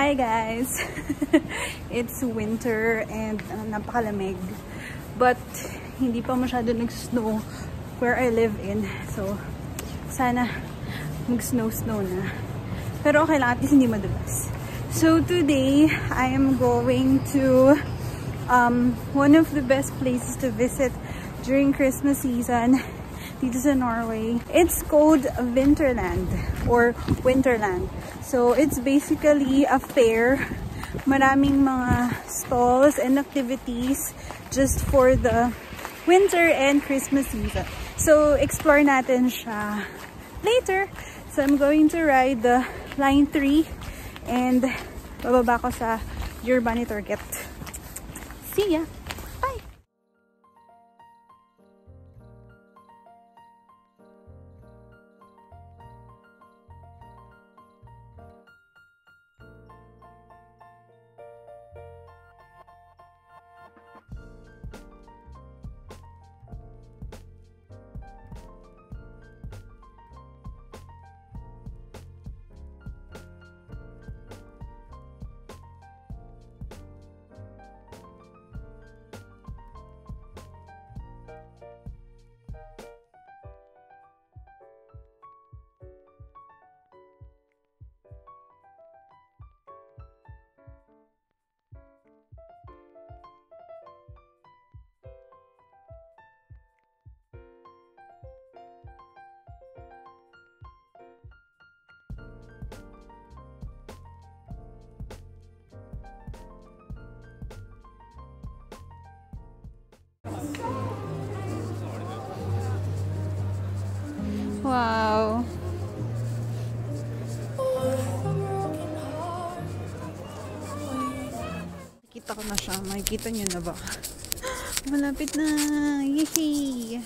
Hi guys! It's winter and uh, napakalamig. But hindi pa masyado nag-snow where I live in. So, sana mag-snow-snow na. Pero okay lang, at least hindi madulas. So today, I am going to um, one of the best places to visit during Christmas season dito sa Norway. It's called Winterland or Winterland. So, it's basically a fair. Maraming mga stalls and activities just for the winter and Christmas season. So, explore natin siya later. So, I'm going to ride the Line 3 and bababa ko sa Urbani Target. See ya! Ko na siya. Makikita niyo na ba? Malapit na. Yehey!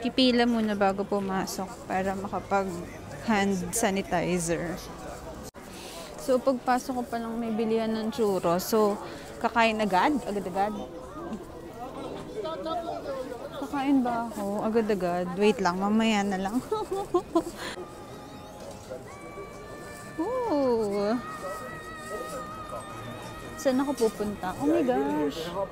Pipila muna bago pumasok para makapag hand sanitizer. So, pagpasok ko pa lang may bilihan ng churro. So, kakain agad? Agad-agad? Ba ako? Agad-agad? Wait lang, mamaya na lang. Ooh. Saan ako pupunta? Oh my gosh. Ah.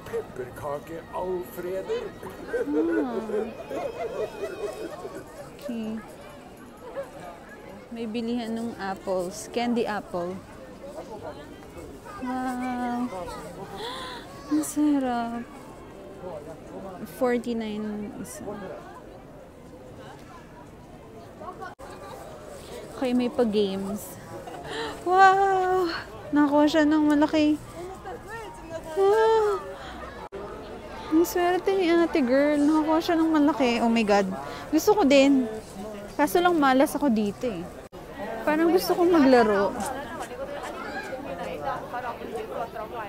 Okay. May bilihan ng apples. Candy apple. Wow. Ang sarap. 49 isa. Okay, may pa-games. Wow! Nakuha siya ng malaki. Wow! Ang swerte ni ate girl. Nakakuha siya ng malaki. Oh my God. Gusto ko din. Kaso lang malas ako dito eh. Parang gusto kong maglaro.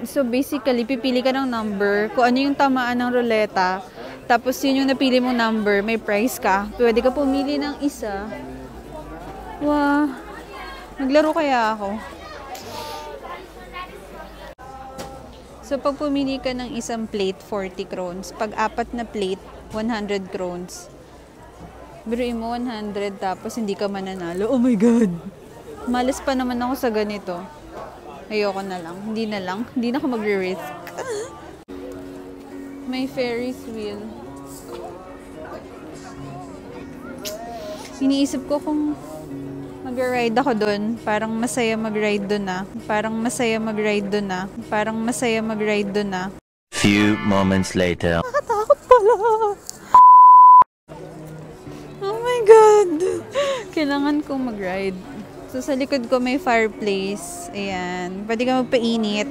So basically, pipili ka ng number. Kung ano yung tamaan ng ruleta. Tapos yun yung napili mong number. May price ka. Pwede ka pumili ng isa. Wow. Maglaro kaya ako. So, pag pumili ka ng isang plate, 40 crowns. Pag apat na plate, 100 crowns. Biruin mo 100 tapos hindi ka mananalo. Oh my God! Malas pa naman ako sa ganito. Ayoko na lang. Hindi na lang. Hindi na ako magre-risk. May Ferris wheel. Iniisip ko kung mag-ride ako doon. Parang masaya mag-ride doon na. Parang masaya mag-ride doon na. Parang masaya mag-ride doon na. Few moments later. Nakatakot pala. Oh my God. Kailangan kong mag-ride. So, sa likod ko may fireplace. Ayan. Pwede ka magpainit.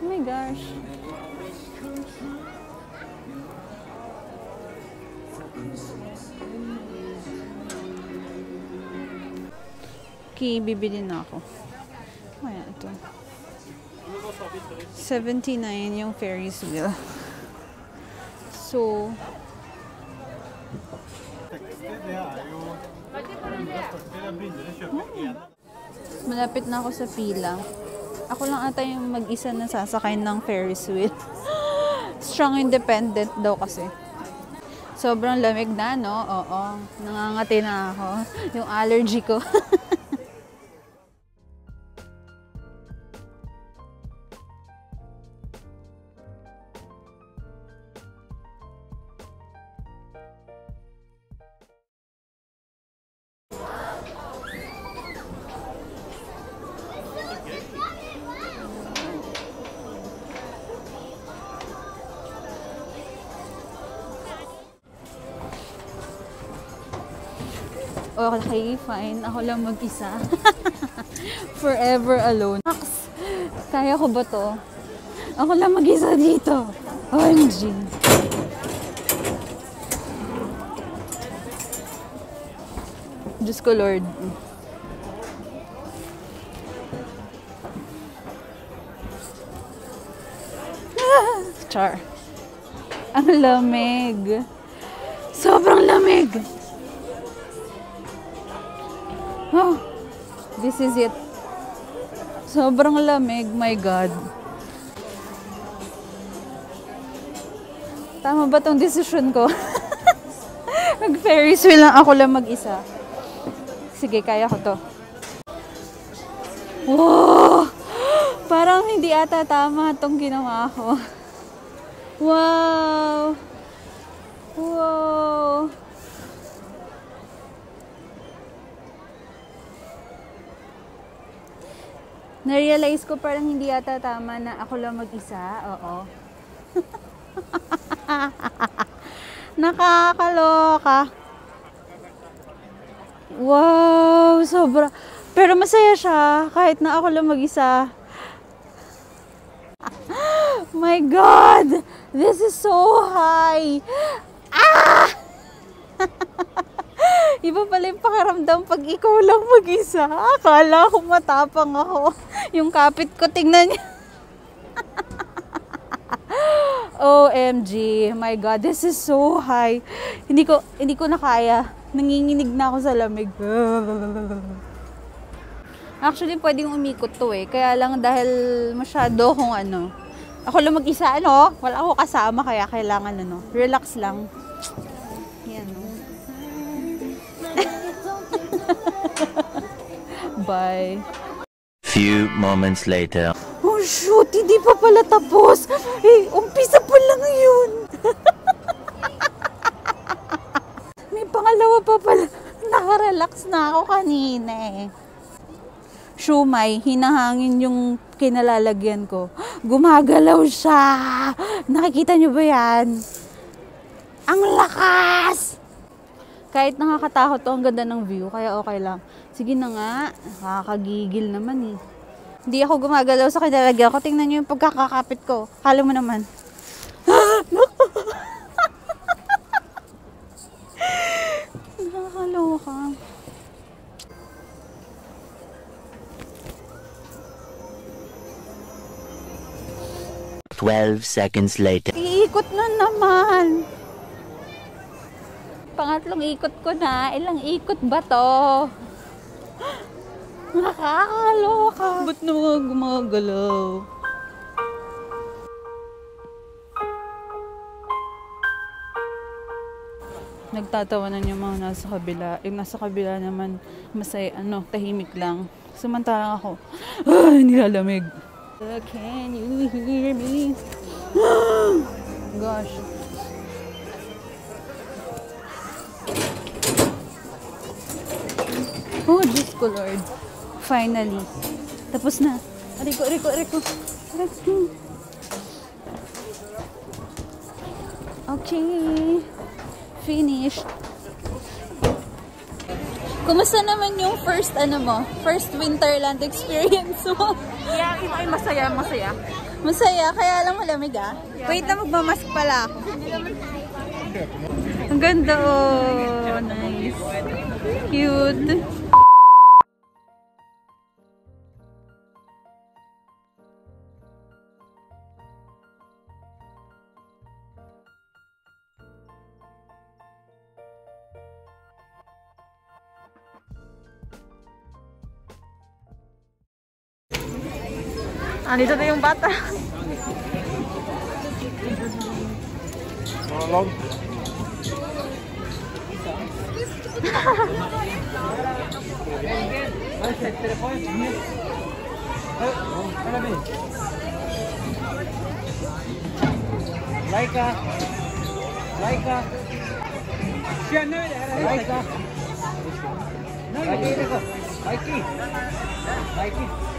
Oh my gosh. Okay, bibili na ako. Kaya ito. 79 yung Ferris wheel. So, malapit na ako sa pila. Ako lang ata yung mag-isa na sasakay ng Ferris wheel. strong independent daw kasi. Sobrang lamig na, no? Oo. Nangangati na ako. Yung allergy ko. Okay, fine. Ako lang mag-isa. Forever alone. Max, kaya ko ba to? Ako lang mag-isa dito. OMG. Diyos ko, Lord. Char. Ang lamig. Sobrang lamig. Oh, this is it. Sobrang lamig, my God. Tama ba tong decision ko? Mag-ferris wheel lang ako lang mag-isa. Sige, kaya ko to. Wow! Parang hindi ata tama tong ginawa ko. Wow! Wow! Na-realize ko parang hindi ata tama na ako lang mag-isa. Oo. Nakakaloka. Wow, sobra. Pero masaya siya kahit na ako lang mag-isa. My God! This is so high! Ah! Iba pala yung pakiramdam pag ikaw lang mag-isa. Akala ko matapang ako. Yung kapit ko, tingnan niya. OMG, my God, this is so high. Hindi ko, hindi ko na kaya. Nanginginig na ako sa lamig. Actually, pwedeng umikot to eh. Kaya lang dahil masyado kung ano. Ako lang mag-isa, ano? Wala ako kasama, kaya kailangan ano. Relax lang. Bye. Few moments later. Oh shoot, hindi pa pala tapos. Eh, umpisa pa lang yun. May pangalawa pa pala. Nakarelax na ako kanina eh. Shumay, hinahangin yung kinalalagyan ko. Gumagalaw siya. Nakikita nyo ba yan? Ang lakas! Kahit nakakatakot to, ang ganda ng view, kaya okay lang. Sige na nga, nakakagigil naman eh. Hindi ako gumagalaw sa kinalagyan ko. Tingnan nyo yung pagkakakapit ko. Kala mo naman. Nakakaloka. Twelve seconds later. Iikot na naman. Pangatlong ikot ko na. Ilang ikot ba to? Nakakaloka. Ba't na mga gumagalaw? Nagtatawanan yung mga nasa kabila. Yung nasa kabila naman, masaya, ano, tahimik lang. Samantalang ako, ay, nilalamig. Can you hear me? Gosh. Oh, Diyos ko, Lord. Finally. Tapos na. Ariko, ariko, ariko. Ariko. Okay. Finished. Kumusta naman yung first, ano mo? First Winterland experience mo? Yeah, iba ay masaya, masaya. Masaya, kaya lang malamig ah. Wait na magmamask pala ako. Ang ganda oh. Nice. Cute. Andito na yung bata. Monolog. Laika. Laika. Laika. Laika. Laika. Laika.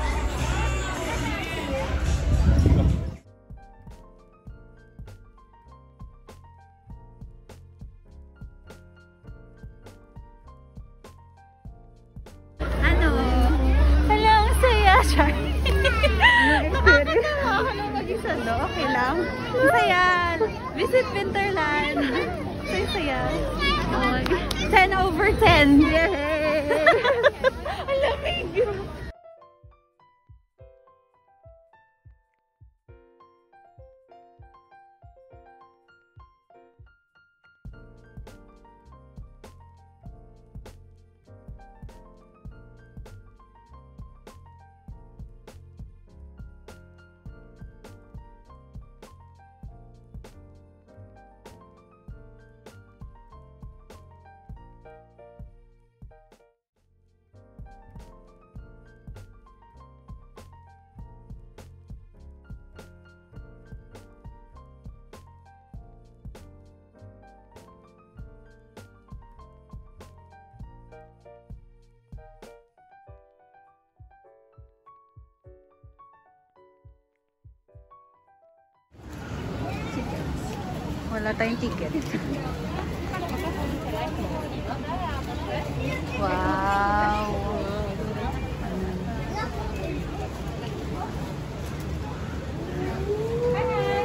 Mag-isa, no? Okay lang. Ang saya. Visit Winterland. Saya, saya. Oh my God. 10 over 10. Yay! Ang lamig. Wala tayong ticket. Wow!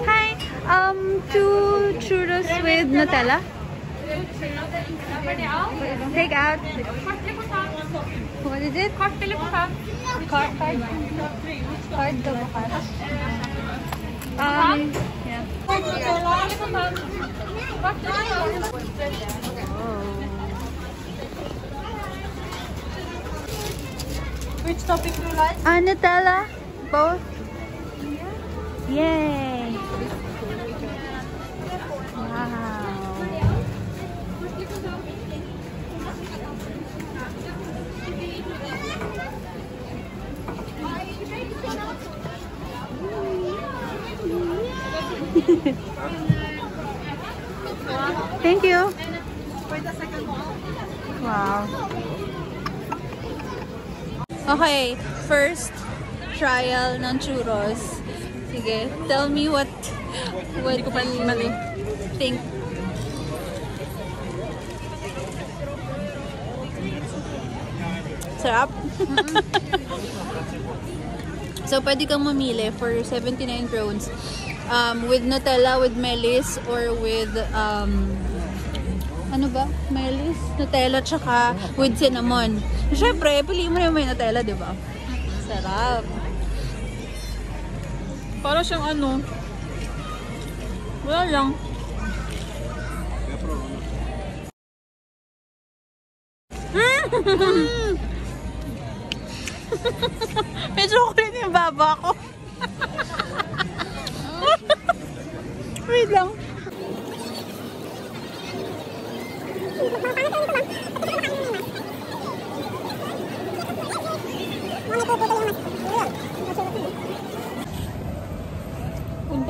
Hi! Um, two churros with Nutella. Take out. What is it? Card Card card. Card. Um. Which topic do you like? Nutella? Both? Yay! Thank you! Wow! Okay, first trial ng churros. Sige, tell me what what Hindi ko pa you mali. think. Sarap. so, pwede kang mamili for 79 crowns. Um, with Nutella, with Melis, or with, um, ano ba? Melis? Nutella, tsaka with cinnamon. Siyempre, piliin mo na yung may Nutella, di ba? Sarap. Para siyang ano. Wala lang. Medyo kulit yung baba ko. Wait lang.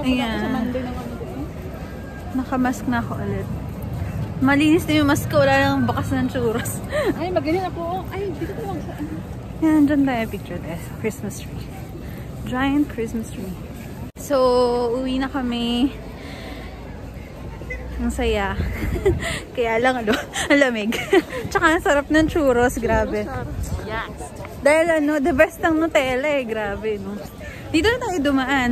Ayan. lang. Nakamask na ako ulit. Malinis na yung mask ko. Wala nang bakas ng churros. Ay, magaling ako. Ay, dito ko lang sa ano. Yan, dyan tayo picture this. Christmas tree. Giant Christmas tree. So, uwi na kami. Ang saya. Kaya lang, ano, ang lamig. Tsaka ang sarap ng churros. Grabe. Yes. Dahil ano, the best ng Nutella eh. Grabe, no? Dito na tayo dumaan.